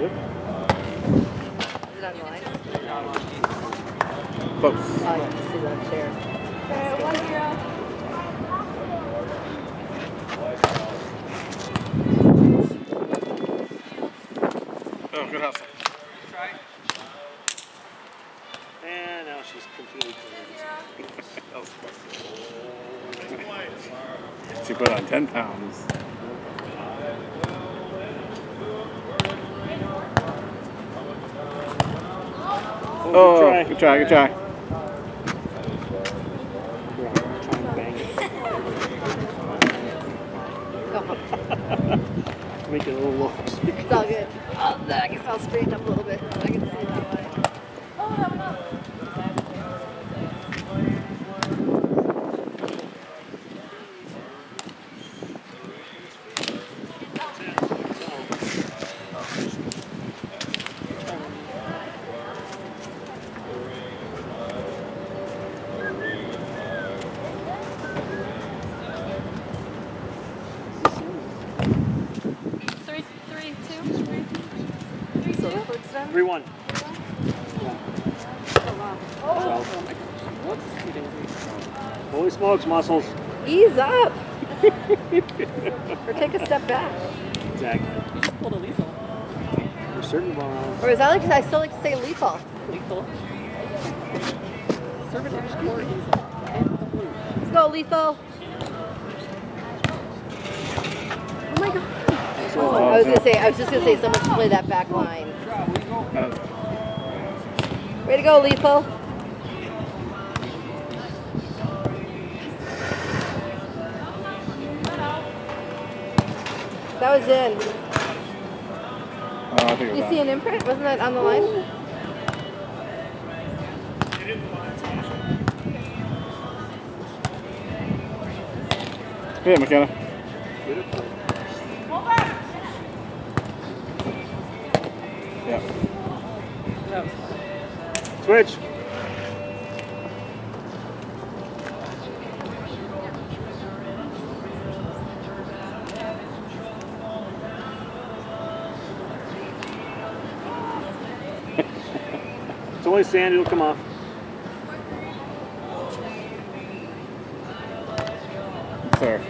Is it online? Close. Oh, I can see that chair. Oh, good hustle. And now she's completely clean. Oh. She put on 10 pounds. Oh, good try. good try, good try. Here, I'm gonna try and bang it. Make it a little low. It's all good. Oh, I guess I'll straighten up a little bit. I can see that way. Three, three, two, three, three, So two. the foot's done? Three one. Oh, Holy muscles. Ease up. or take a step back. Exactly. You just pulled a lethal. There's certain rounds. Or is that like, I still like to say lethal. Lethal. Conservative or easel. And the blue. Let's go, lethal. Oh my god. Oh, I was gonna say, I was just gonna say, someone should play that back line. Uh, Way to go, lethal. That was in. oh, I think it You see an imprint? Wasn't that on the line? Here, McKenna. Yeah. That was fun. Switch. Only sand, it'll come off. Sir.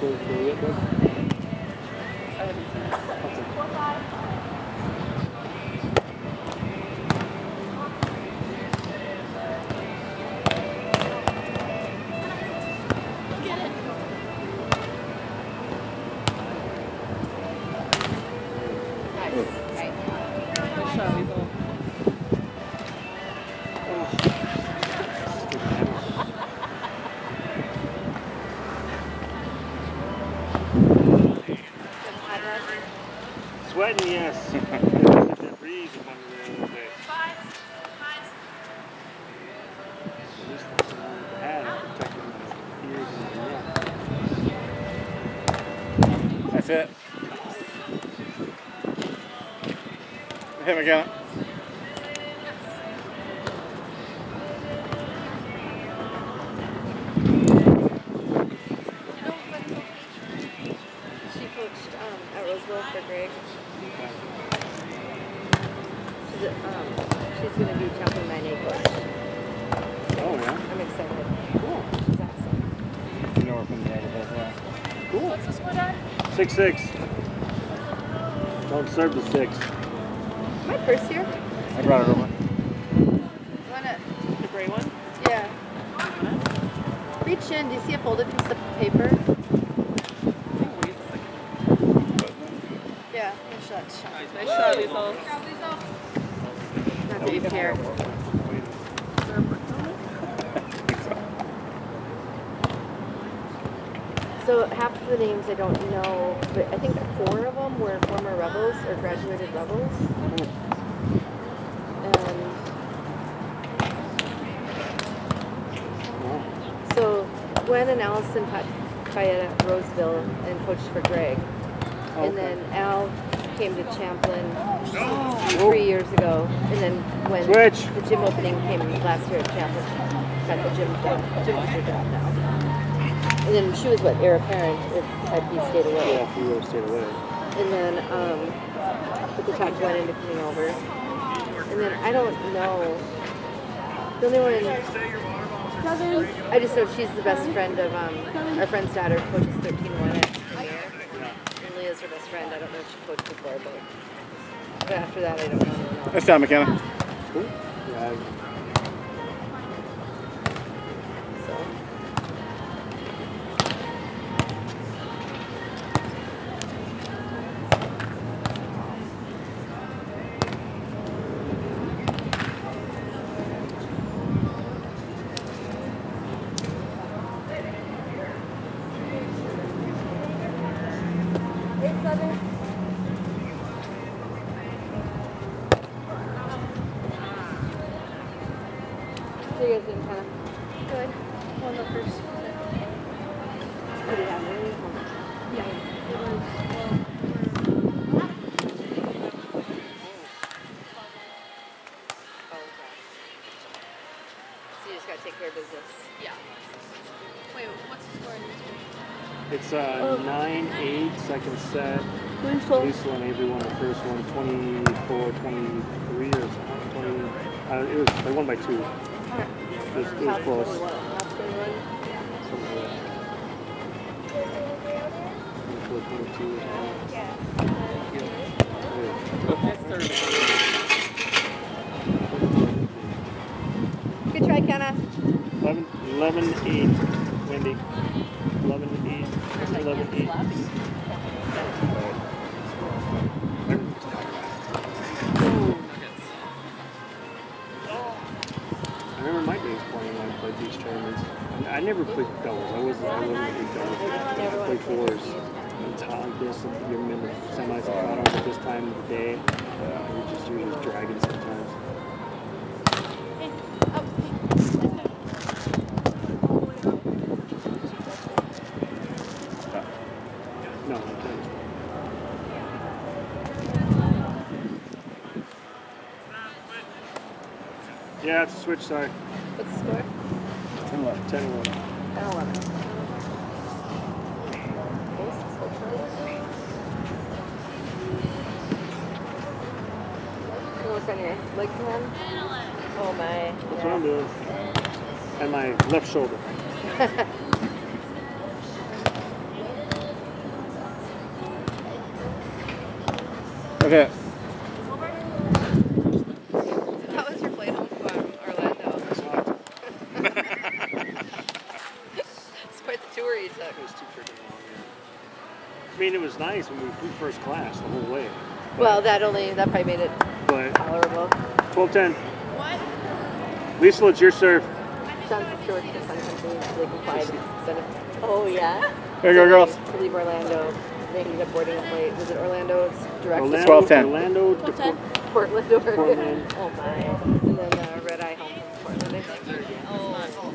Haven't seen it. What's the score, Dad? Six six. Don't serve the six. My purse here? I brought it over. Want it? The gray one? Yeah. Reach in. Do you see a folded piece of paper? I think Weasel. Yeah. Nice shot. shot. Nice shot, Lethal. Not Dave here. So half of the names I don't know, but I think four of them were former rebels or graduated rebels. Um, and Wow. Gwen and Allison taught at Roseville and coached for Greg. And then Al came to Champlin oh. three years ago. And then when Switch. the gym opening came last year at Champlin, got the gym job, gym master job now. And then she was what, heir apparent if IP stayed away. Yeah, if you would have stayed away. And then, um, but the talk went into coming over. And then I don't know. The only one, I just know she's the best friend of um, our friend's daughter coaches 13-1 at Premier. And Leah's her best friend. I don't know if she coached before, but, but after that, I don't know. Nice job, McKenna. Cool. Yeah, So you just gotta take care of business. Yeah. Wait, what's the score in this one? It's uh, 9 8, second set. Wonderful. Lisa and Avery won the first one 24 23 or something. 20, uh, it was, they won by two. It was, it was close. Something like that. 22 or something. Yeah. Okay, service. Good try, Kenna. 11, 11 8, Wendy. 11 8. 11 8. I remember my days playing when I played these tournaments. I never played doubles. I wasn't, I wasn't big doubles. I played fours. And Tom, this, you remember semis and at this time of the day. Uh, we just, were just dragging sometimes. No, I can't. Yeah, it's a switch, sorry. What's the score? 10 left. 10 1. 10 11. Okay, so switch You What's on your leg command? Oh my. That's what I'm doing. And my left shoulder. Okay. How was your flight home from Orlando? It's hot. It's quite the tour you took. It was too freaking long. Yeah. I mean, it was nice when we flew first class the whole way. Well, that only, that probably made it But tolerable. 12 10. What? Lisa, it's your serve. Sounds like George just something they can instead of. Oh, yeah? Here you go, girls. To leave Orlando. They ended up boarding a flight. Was it Orlando's direct Orlando, 12 10. Orlando, to 12-10. Portland, Oregon. Portland. Oh my. And then uh, red eye home from Portland, I think. Oh.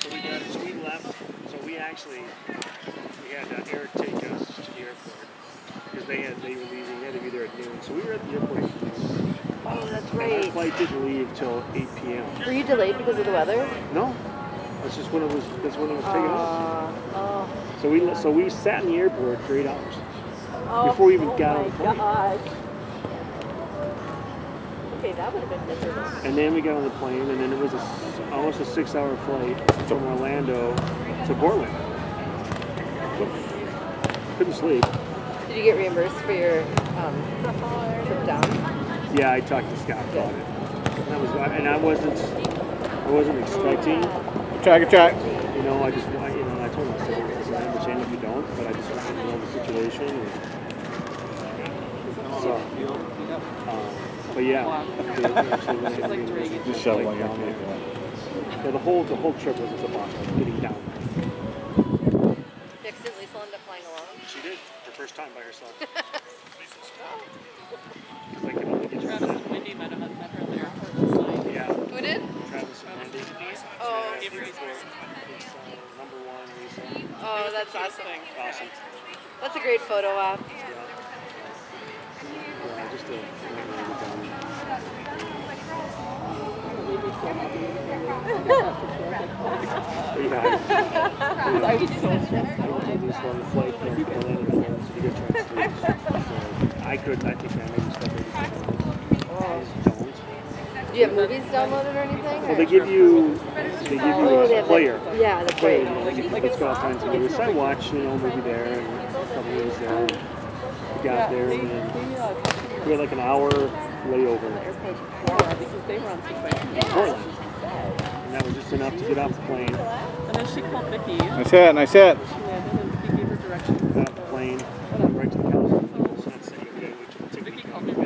So we got so we left. So we actually we had uh, Eric take us to the airport because they had they were leaving. They had to be there at noon. So we were at the airport at noon. Oh, that's And our flight didn't leave till 8 p.m. Were you delayed because of the weather? No, that's just when it was. That's when it was taking off. Uh, oh. So we so we sat in the airport for eight hours. oh. Before we even oh got on the plane. gosh. Okay, that would have been miserable. And then we got on the plane, and then it was a, almost a six-hour flight from Orlando to Portland. Couldn't sleep. Did you get reimbursed for your um, trip down? Yeah, I talked to Scott about it. And that was, and I wasn't, I wasn't expecting. Good try, good. You know, I just, I, you know, I told him I said, "It's never change if you don't," but I just wanted to know the situation. And, so, um, but yeah, they actually went She's like and dragging just Just shoveling like it. down there. Yeah, the whole the whole trip was a debacle, getting down. Did accidentally still end up flying alone? She did her first time by herself. Like, you know, get your Travis and Wendy met met her at the airport this night. Yeah, Who did? Travis and Wendy. and Wendy. Oh, It's, uh, number one, Oh, that's awesome. Awesome. That's a great photo op. Yeah, just a really Yeah. I was so stressed. I don't this on the flight from Orlando to Lawrence to get translated. So I could, I think I maybe stuff maybe I just don't. Do you have movies downloaded or anything? Well, or- they give you, they give you Oh, a have player. The, yeah, the Player, you player. know, like it's got all kinds of movies. So I watched, you know, movie there and a couple movies there. And we got there and then we had like an hour layover yeah, because they were on sequence. in Portland. And that was just enough to get off the plane, And then she called Vicky. Nice hit, nice hit. She landed and he gave her directions. got off the plane, went right to the counter. So that's it. Okay, we took the Vicky me. She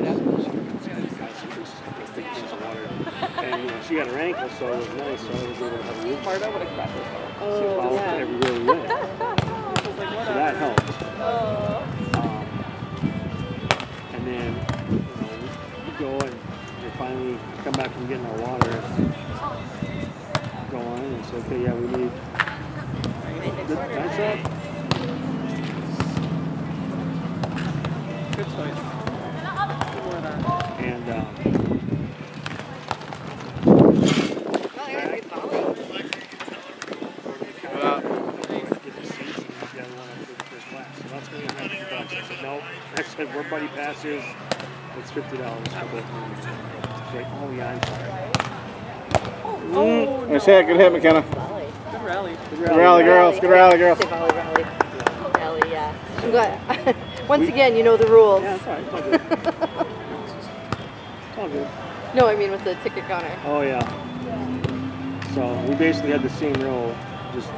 And you know, she had her ankle, so it was nice. So I was able to have a roof Marta would have cracked herself. Oh, follow yeah. everywhere we went. I like, So that whatever. helped. Oh. Um, and then, you know, we go and we finally come back from getting our water. Go on and say, okay, yeah, we need. That's it. Said, no. Um, mm, I said, we're buddy passes. It's $50 for both rooms. She's like, oh, yeah, I'm sorry. Oh, Nice hit, good hit, McKenna. Volley. Good rally. Good rally, girls. Good rally, girls. Say volley, rally. Rally, yeah. I'm glad. Once again, you know the rules. Yeah, it's all right. It's all good. It's all good. No, I mean with the ticket counter. Oh yeah. So we basically had the same row, just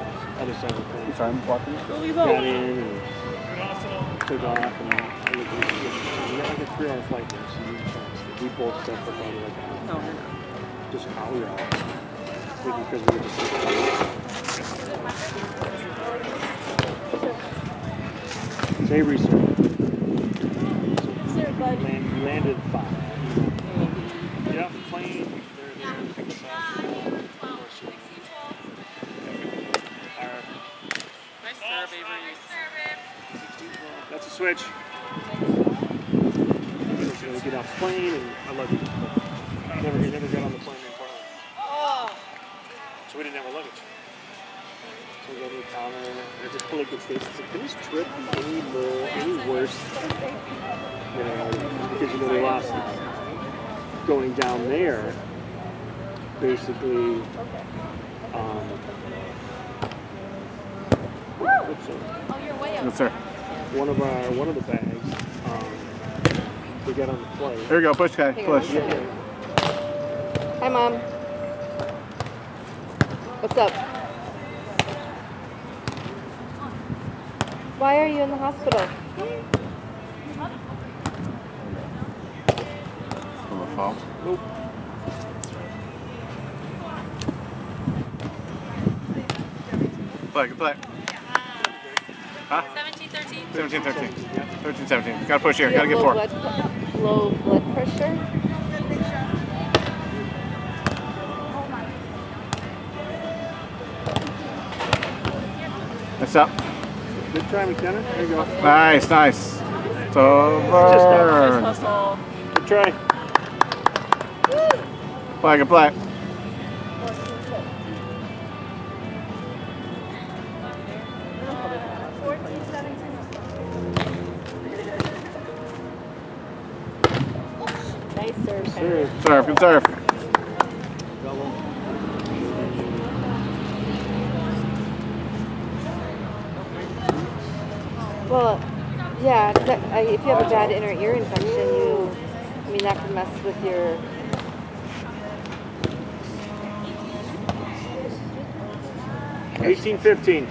other side of the plane. Sorry, I'm walking. Goalies Got in and took off, and I looked at it. we got like a three-hour flight there, so we, we both slept for probably like an oh, No, hour. you're just how we were out. Because we were just sitting Avery, Land, landed at five. Yeah, plane. They're there pick us up. You. That's a switch. Get off the plane, and I love you. I just pull up the station. It's like, can this trip be any more, any worse? You know, because you know we lost going down there. Basically, um, what's it? Oh, you're way up. Yes, sir. one of our one of the bags um, we got on the flight. Here we go, push guy, push. one second. Hi, Mom. What's up? Why are you in the hospital? From a fall. Nope. Play, good play. Huh? 17, 13. 17, 13. 13, 17. Gotta push here, gotta get low four. blood, low blood pressure? That's up. Good try, McKenna. There you go. Nice, nice. It's Nice over. hustle. Good try. Play, good play. Nice serve. Serve. Serve, good serve. If you have a bad inner ear infection, you, I mean, that can mess with your. Eighteen fifteen.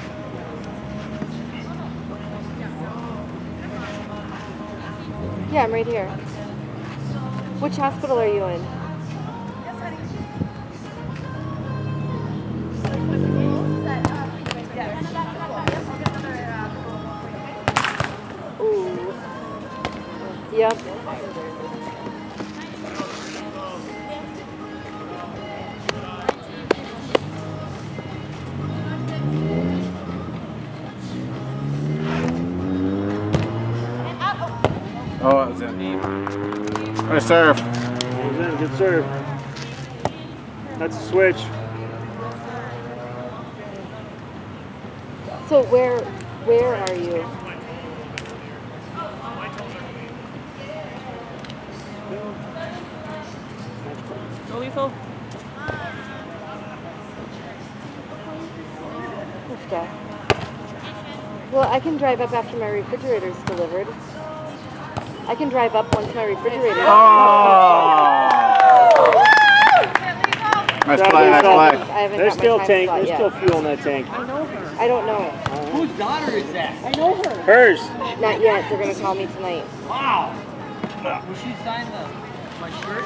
Yeah, I'm right here. Which hospital are you in? Nice serve. Good serve. That's a switch. So where where are you? Go lethal. Okay. Well, I can drive up after my refrigerator's delivered. I can drive up once my refrigerator. Oh! Nice That play, is nice all. play. I haven't There's got my still time tank. There's yet. still fuel in that tank. I don't know. Whose daughter is that? I know her. Hers. Not yet. They're gonna call me tonight. Wow. Will she sign the my shirt?